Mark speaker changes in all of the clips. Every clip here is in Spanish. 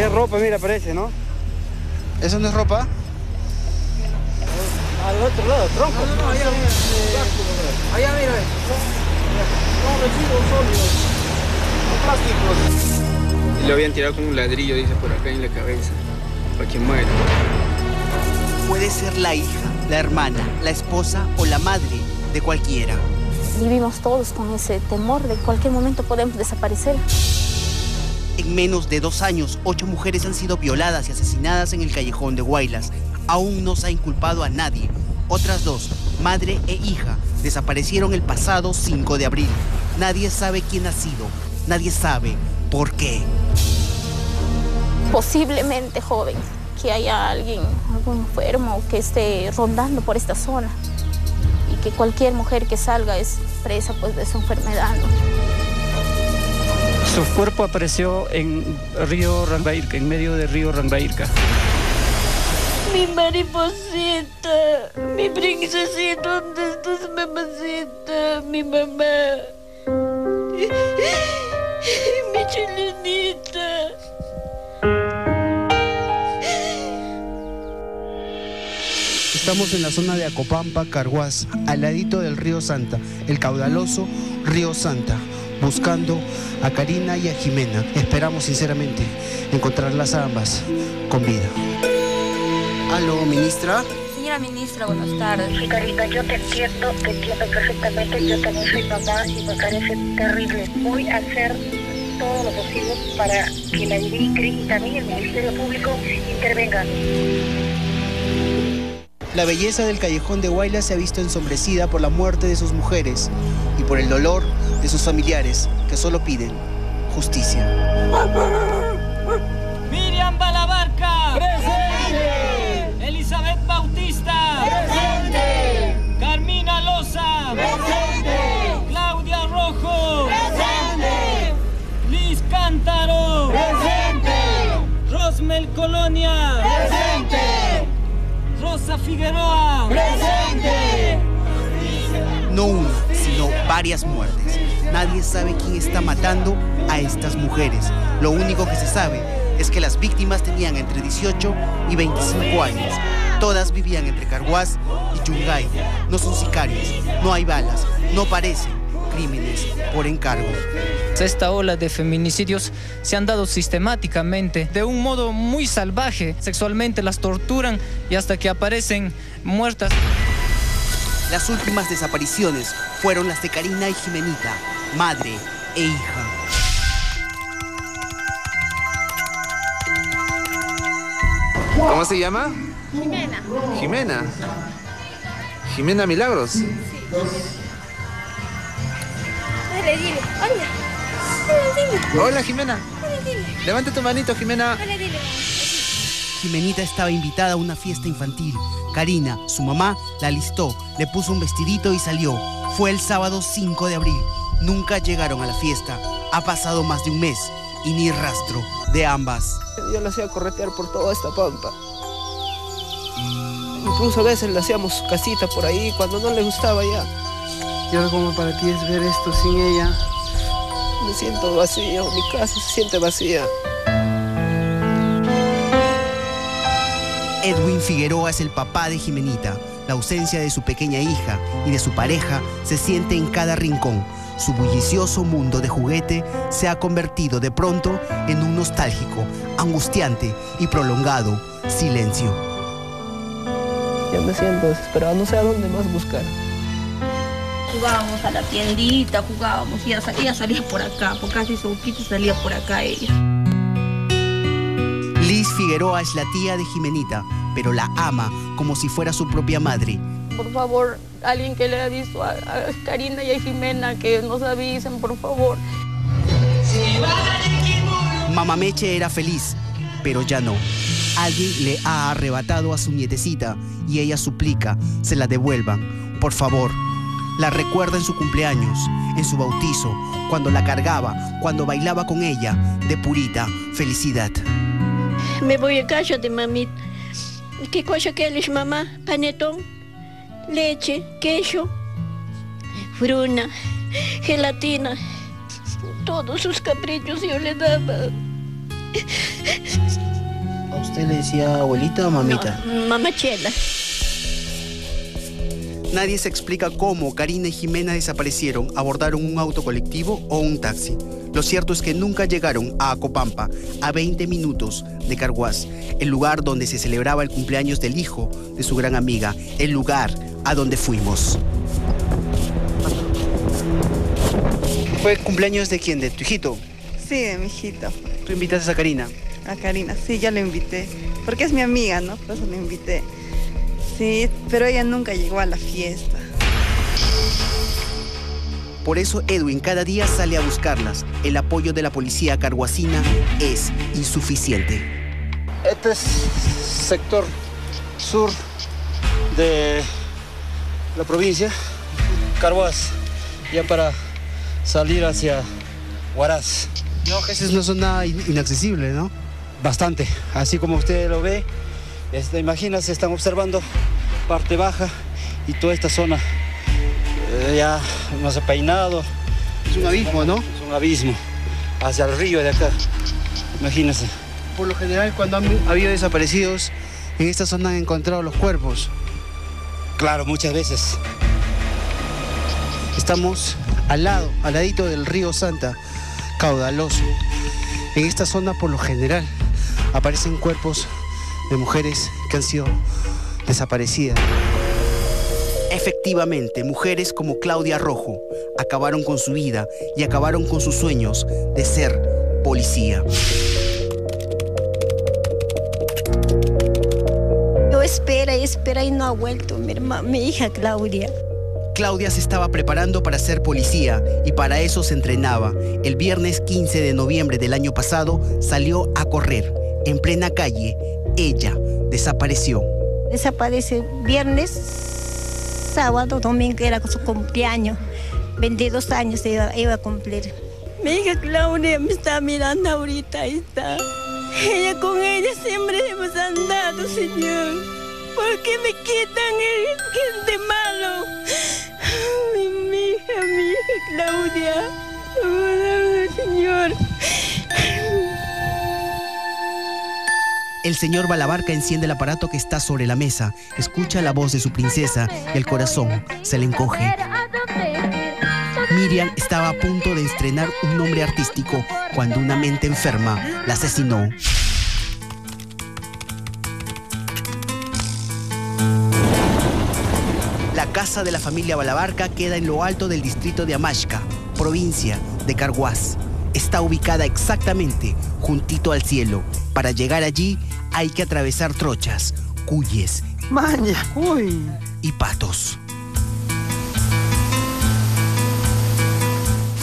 Speaker 1: Es ropa, mira, parece, ¿no?
Speaker 2: ¿Eso no es ropa?
Speaker 1: Al otro lado, tronco.
Speaker 3: No, no, no, allá mira. Eh, allá mira. Son residuos sólidos. Son plásticos.
Speaker 4: Y lo habían tirado con un ladrillo, dice, por acá en la cabeza. Para que muera.
Speaker 5: Puede ser la hija, la hermana, la esposa o la madre de cualquiera.
Speaker 6: Vivimos todos con ese temor de que cualquier momento podemos desaparecer.
Speaker 5: En menos de dos años, ocho mujeres han sido violadas y asesinadas en el callejón de Guaylas. Aún no se ha inculpado a nadie. Otras dos, madre e hija, desaparecieron el pasado 5 de abril. Nadie sabe quién ha sido. Nadie sabe por qué.
Speaker 6: Posiblemente, joven, que haya alguien, algún enfermo que esté rondando por esta zona y que cualquier mujer que salga es presa pues, de esa enfermedad.
Speaker 7: Su cuerpo apareció en río Rangairca, en medio del río Rangairca.
Speaker 8: Mi mariposita, mi princesita, ¿dónde estás, mamacita? Mi mamá. Mi chilenita.
Speaker 2: Estamos en la zona de Acopampa, Carhuaz, al ladito del río Santa, el caudaloso río Santa, buscando a Karina y a Jimena. Esperamos sinceramente encontrarlas a ambas con vida. Aló, ministra.
Speaker 9: Señora ministra, buenas tardes.
Speaker 10: Sí, Karina, yo te entiendo, te entiendo perfectamente. Yo también soy mamá y me parece terrible. Voy a hacer todo lo posible para que la DICRI y también el Ministerio Público intervengan.
Speaker 2: La belleza del callejón de Guaylas se ha visto ensomrecida por la muerte de sus mujeres y por el dolor de sus familiares que solo piden justicia.
Speaker 11: Miriam Balabarca. Presente. Elizabeth Bautista. Presente. Carmina Loza. Presente. Claudia Rojo. Presente. Liz Cántaro. Presente. Rosmel Colonia. Presente. Rosa Figueroa. Presente.
Speaker 5: No una, sino varias muertes. Nadie sabe quién está matando a estas mujeres. Lo único que se sabe es que las víctimas tenían entre 18 y 25 años. Todas vivían entre Carhuaz y Yungay. No son sicarios, no hay balas, no parecen crímenes por encargo.
Speaker 12: Esta ola de feminicidios se han dado sistemáticamente, de un modo muy salvaje. Sexualmente las torturan y hasta que aparecen muertas.
Speaker 5: Las últimas desapariciones fueron las de Karina y Jimenita, madre e hija.
Speaker 4: ¿Cómo se llama?
Speaker 9: Jimena.
Speaker 4: Jimena. Jimena Milagros.
Speaker 9: Dale, dile. Hola. Hola, dile.
Speaker 4: Hola, Jimena.
Speaker 9: Hola, dile.
Speaker 4: Levanta tu manito, Jimena.
Speaker 9: Hola, dile.
Speaker 5: Jimenita estaba invitada a una fiesta infantil. Karina, su mamá, la alistó, le puso un vestidito y salió. Fue el sábado 5 de abril. Nunca llegaron a la fiesta. Ha pasado más de un mes y ni rastro de ambas.
Speaker 3: Yo la hacía corretear por toda esta pampa. Incluso a veces le hacíamos casita por ahí cuando no le gustaba ya.
Speaker 1: ¿Y ahora cómo para ti es ver esto sin ella?
Speaker 3: Me siento vacío, mi casa se siente vacía.
Speaker 5: Edwin Figueroa es el papá de Jimenita. La ausencia de su pequeña hija y de su pareja se siente en cada rincón. Su bullicioso mundo de juguete se ha convertido de pronto en un nostálgico, angustiante y prolongado silencio.
Speaker 3: Ya me siento desesperado, no sé a dónde más buscar.
Speaker 9: Jugábamos a la tiendita, jugábamos y ella salía, salía por acá, por casi su boquita salía por acá ella.
Speaker 5: Liz Figueroa es la tía de Jimenita, pero la ama como si fuera su propia madre.
Speaker 6: Por favor, alguien que le ha visto a, a Karina y a Jimena, que nos avisen, por favor.
Speaker 5: Mamá Meche era feliz, pero ya no. Alguien le ha arrebatado a su nietecita y ella suplica se la devuelvan. Por favor, la recuerda en su cumpleaños, en su bautizo, cuando la cargaba, cuando bailaba con ella, de purita felicidad.
Speaker 8: Me voy a casa de mamita. ¿Qué cosa quieres, mamá? Panetón, leche, queso, fruna, gelatina. Todos sus caprichos yo le daba.
Speaker 2: ¿A usted le decía abuelita o mamita?
Speaker 8: No, mamá Chela.
Speaker 5: Nadie se explica cómo Karina y Jimena desaparecieron, abordaron un auto colectivo o un taxi. Lo cierto es que nunca llegaron a Acopampa, a 20 minutos de Carhuaz, el lugar donde se celebraba el cumpleaños del hijo de su gran amiga, el lugar a donde fuimos. ¿Fue cumpleaños de quién? ¿De tu hijito?
Speaker 13: Sí, de mi hijito.
Speaker 5: ¿Tú invitaste a Karina?
Speaker 13: A Karina, sí, ya la invité. Porque es mi amiga, ¿no? Por eso la invité. Sí, pero ella nunca llegó a la fiesta.
Speaker 5: Por eso Edwin cada día sale a buscarlas. El apoyo de la policía carguacina es insuficiente.
Speaker 1: Este es sector sur de la provincia, Carhuaz, ya para salir hacia Huaraz.
Speaker 2: No, es una zona in- inaccesible, ¿no?
Speaker 1: Bastante, así como usted lo ve, este, imagina, se están observando parte baja y toda esta zona eh, ya no se ha peinado.
Speaker 2: Es un abismo, ¿no?
Speaker 1: Es un abismo hacia el río de acá, imagínese.
Speaker 2: Por lo general, cuando han habido desaparecidos, en esta zona han encontrado los cuerpos.
Speaker 1: Claro, muchas veces.
Speaker 2: Estamos al lado, al ladito del río Santa, caudaloso. En esta zona, por lo general, aparecen cuerpos de mujeres que han sido desaparecidas.
Speaker 5: Efectivamente, mujeres como Claudia Rojo acabaron con su vida y acabaron con sus sueños de ser policía.
Speaker 8: Espera y no ha vuelto mi, herma- mi hija Claudia.
Speaker 5: Claudia se estaba preparando para ser policía y para eso se entrenaba. El viernes 15 de noviembre del año pasado salió a correr. En plena calle, ella desapareció.
Speaker 8: Desaparece viernes, sábado, domingo, era su cumpleaños. 22 años iba, iba a cumplir. Mi hija Claudia me está mirando ahorita, ahí está. Ella con ella siempre hemos andado, Señor. ¿Por qué me quitan el gente malo? Mi, mi hija, mi hija Claudia. Oh, Señor.
Speaker 5: El señor Balabarca enciende el aparato que está sobre la mesa, escucha la voz de su princesa y el corazón se le encoge. Miriam estaba a punto de estrenar un nombre artístico cuando una mente enferma la asesinó. La casa de la familia Balabarca queda en lo alto del distrito de Amashka, provincia de Carhuaz. Está ubicada exactamente juntito al cielo. Para llegar allí hay que atravesar trochas, cuyes
Speaker 1: Maña, uy.
Speaker 5: y patos.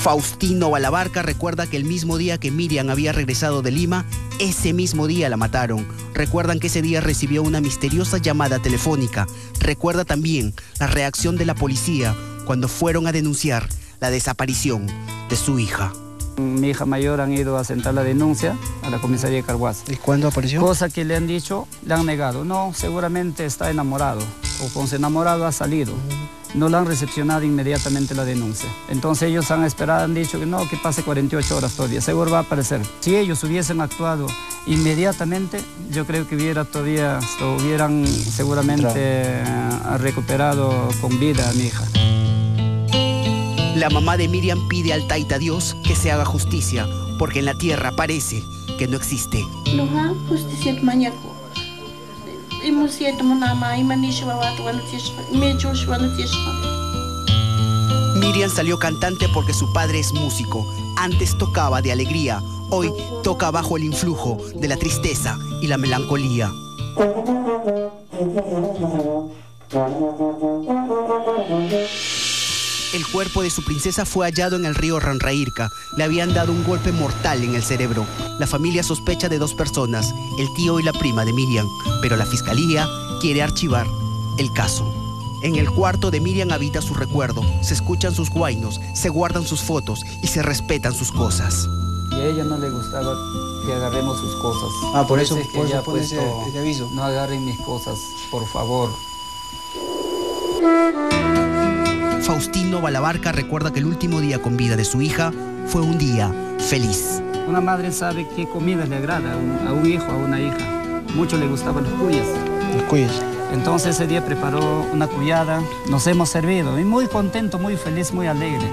Speaker 5: Faustino Balabarca recuerda que el mismo día que Miriam había regresado de Lima, ese mismo día la mataron. Recuerdan que ese día recibió una misteriosa llamada telefónica. Recuerda también la reacción de la policía cuando fueron a denunciar la desaparición de su hija.
Speaker 7: Mi hija mayor han ido a sentar la denuncia a la comisaría de Carhuaz.
Speaker 2: ¿Y cuándo apareció?
Speaker 7: Cosa que le han dicho, le han negado. No, seguramente está enamorado o con su enamorado ha salido. No le han recepcionado inmediatamente la denuncia. Entonces ellos han esperado, han dicho que no, que pase 48 horas todavía, seguro va a aparecer. Si ellos hubiesen actuado inmediatamente, yo creo que hubiera todavía, lo hubieran seguramente eh, recuperado con vida a mi hija.
Speaker 5: La mamá de Miriam pide al Taita Dios que se haga justicia, porque en la tierra parece que no existe.
Speaker 9: Luha,
Speaker 5: Miriam salió cantante porque su padre es músico. Antes tocaba de alegría, hoy toca bajo el influjo de la tristeza y la melancolía. El cuerpo de su princesa fue hallado en el río Ranrairca. Le habían dado un golpe mortal en el cerebro. La familia sospecha de dos personas, el tío y la prima de Miriam, pero la fiscalía quiere archivar el caso. En el cuarto de Miriam habita su recuerdo. Se escuchan sus guainos, se guardan sus fotos y se respetan sus cosas.
Speaker 7: Y a ella no le gustaba que agarremos sus cosas.
Speaker 2: Ah, por eso-
Speaker 7: es que
Speaker 2: por ese- ese aviso.
Speaker 7: No agarren mis cosas, por favor.
Speaker 5: Faustino Balabarca recuerda que el último día con vida de su hija fue un día feliz.
Speaker 7: Una madre sabe qué comida le agrada a un, a un hijo, a una hija. Mucho le gustaban los cuyas.
Speaker 2: Los cuyas.
Speaker 7: Entonces ese día preparó una cuyada, nos hemos servido y muy contento, muy feliz, muy alegre.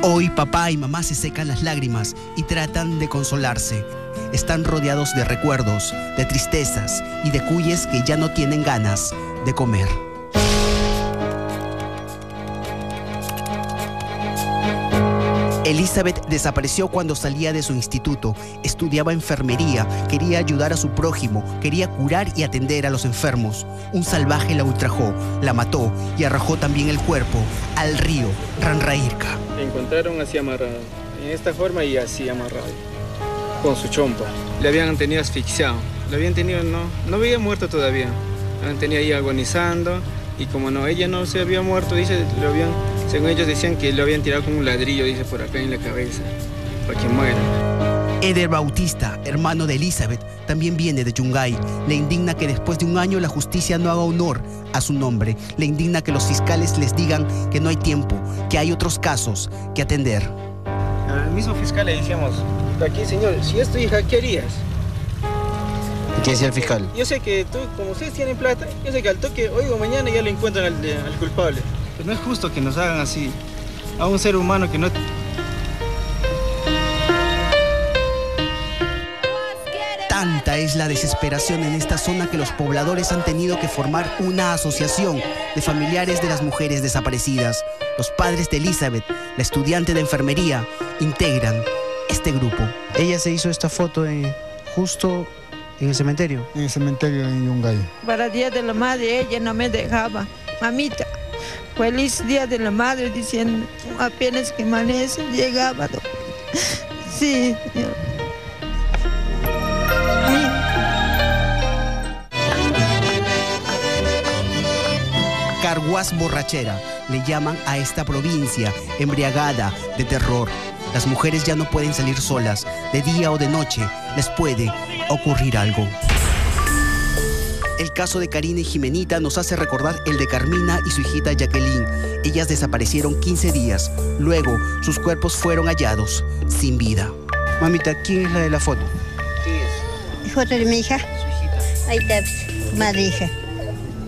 Speaker 5: Hoy papá y mamá se secan las lágrimas y tratan de consolarse. Están rodeados de recuerdos, de tristezas y de cuyes que ya no tienen ganas de comer. Elizabeth desapareció cuando salía de su instituto, estudiaba enfermería, quería ayudar a su prójimo, quería curar y atender a los enfermos. Un salvaje la ultrajó, la mató y arrojó también el cuerpo al río Ranrairca.
Speaker 4: La encontraron así amarrado, en esta forma y así amarrado, con su chompa. Le habían tenido asfixiado, le habían tenido, no, no había muerto todavía, la habían tenido ahí agonizando y como no, ella no se había muerto, dice, lo habían, según ellos decían que lo habían tirado con un ladrillo, dice, por acá en la cabeza, para que muera.
Speaker 5: Eder Bautista, hermano de Elizabeth, también viene de Yungay. Le indigna que después de un año la justicia no haga honor a su nombre. Le indigna que los fiscales les digan que no hay tiempo, que hay otros casos que atender.
Speaker 4: Al mismo fiscal le decíamos, aquí señor, si es tu hija, ¿qué harías?
Speaker 2: ¿Y qué decía el fiscal?
Speaker 4: Yo sé que tú, como ustedes tienen plata, yo sé que al toque, hoy o mañana ya le encuentran al, al culpable. Pero no es justo que nos hagan así a un ser humano que no...
Speaker 5: Tanta es la desesperación en esta zona que los pobladores han tenido que formar una asociación de familiares de las mujeres desaparecidas. Los padres de Elizabeth, la estudiante de enfermería, integran este grupo.
Speaker 2: Ella se hizo esta foto en- justo en el cementerio.
Speaker 14: En el cementerio en Yungay.
Speaker 15: Para el Día de la Madre ella no me dejaba. Mamita, feliz Día de la Madre, diciendo, apenas que amanece, llegaba. Sí, señor.
Speaker 5: Carguas borrachera le llaman a esta provincia embriagada de terror. Las mujeres ya no pueden salir solas, de día o de noche les puede ocurrir algo. El caso de Karina y Jimenita nos hace recordar el de Carmina y su hijita Jacqueline. Ellas desaparecieron 15 días. Luego, sus cuerpos fueron hallados sin vida.
Speaker 2: Mamita, ¿quién es la de la foto?
Speaker 8: Foto de mi hija. Ahí está, madre hija.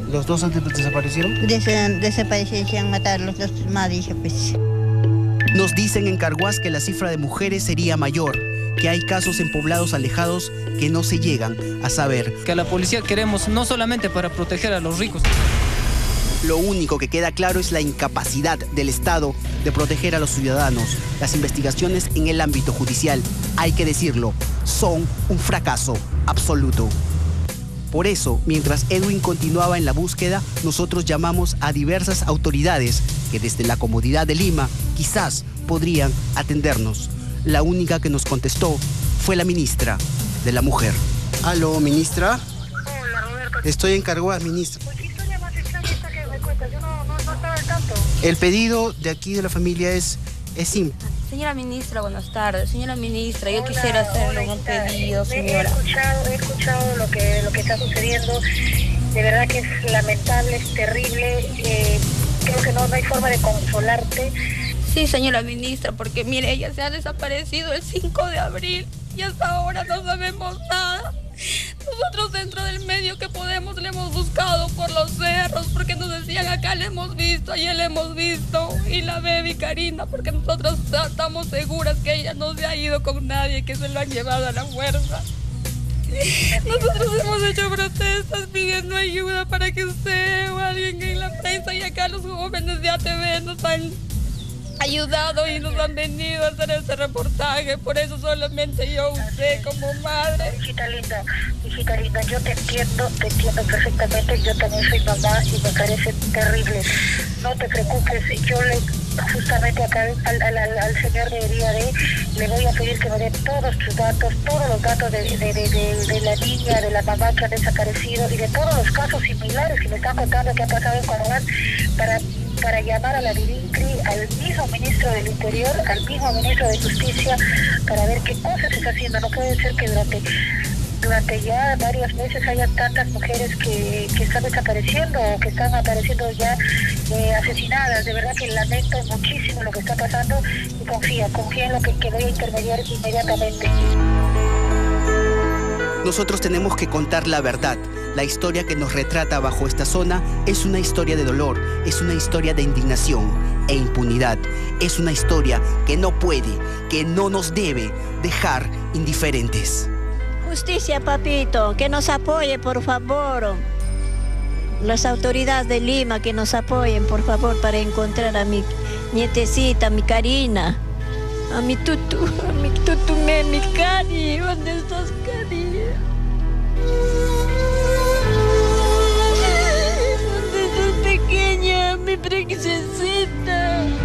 Speaker 2: ¿Los dos antes desaparecieron?
Speaker 8: Des- desaparecieron, se han matado los dos, madre hija, pues.
Speaker 5: Nos dicen en Carguas que la cifra de mujeres sería mayor, que hay casos en poblados alejados que no se llegan a saber.
Speaker 12: Que a la policía queremos no solamente para proteger a los ricos.
Speaker 5: Lo único que queda claro es la incapacidad del Estado de proteger a los ciudadanos. Las investigaciones en el ámbito judicial, hay que decirlo, son un fracaso absoluto. Por eso, mientras Edwin continuaba en la búsqueda, nosotros llamamos a diversas autoridades que desde la comodidad de Lima quizás podrían atendernos. La única que nos contestó fue la ministra de la Mujer.
Speaker 2: Aló, ministra. Estoy en Carguas, ministra. El pedido de aquí de la familia es, es simple.
Speaker 16: Señora ministra, buenas tardes. Señora ministra, yo quisiera hacerle un pedido,
Speaker 10: He
Speaker 16: señora.
Speaker 10: escuchado, he escuchado lo que, lo que está sucediendo. De verdad que es lamentable, es terrible. Eh, creo que no, no hay forma de consolarte.
Speaker 16: Sí, señora ministra, porque mire, ella se ha desaparecido el 5 de abril y hasta ahora no sabemos nada. Nosotros dentro del medio que podemos le hemos buscado por los cerros porque nos decían acá le hemos visto, ayer le hemos visto y la baby Karina porque nosotros ta- estamos seguras que ella no se ha ido con nadie, que se lo han llevado a la fuerza. Nosotros hemos hecho protestas pidiendo ayuda para que usted o alguien en la prensa y acá los jóvenes de ATV nos han ayudado y nos han venido a hacer este reportaje. Por eso solamente yo, usted como madre.
Speaker 10: Hijita linda, hijita linda, yo te entiendo, te entiendo perfectamente. Yo también soy mamá y me parece terrible. No te preocupes, yo le justamente acá al, al, al- al señor de día de le voy a pedir que me dé todos tus datos, todos los datos de, de, de, de- de la niña, de la mamá que ha desaparecido y de todos los casos similares que me están contando que ha pasado en Coronel para para llamar a la Virincri, al mismo ministro del Interior, al mismo ministro de Justicia, para ver qué cosas se está haciendo. No puede ser que durante ya varios meses haya tantas mujeres que, están desapareciendo o que están apareciendo ya eh, asesinadas. De verdad que lamento muchísimo lo que está pasando y confía, confía en lo que, que intermediar inmediatamente.
Speaker 5: Nosotros tenemos que contar la verdad. La historia que nos retrata bajo esta zona es una historia de dolor, es una historia de indignación e impunidad. Es una historia que no puede, que no nos debe dejar indiferentes.
Speaker 8: Justicia, papito, que nos apoye, por favor. Las autoridades de Lima que nos apoyen, por favor, para encontrar a mi nietecita, mi Karina, a mi tutu, a mi tutu, mi Cari, ¿dónde estás? princesita.